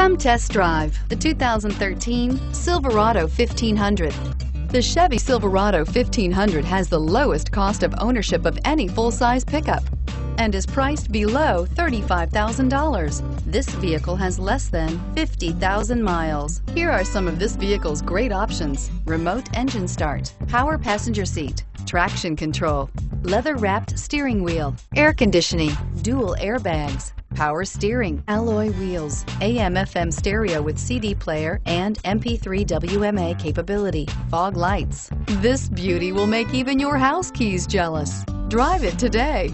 Come test drive the 2013 Silverado 1500. The Chevy Silverado 1500 has the lowest cost of ownership of any full-size pickup and is priced below $35,000. This vehicle has less than 50,000 miles. Here are some of this vehicle's great options. Remote engine start, power passenger seat, traction control, leather-wrapped steering wheel, air conditioning, dual airbags, power steering, alloy wheels, AM FM stereo with CD player and MP3 WMA capability, fog lights. This beauty will make even your house keys jealous. Drive it today.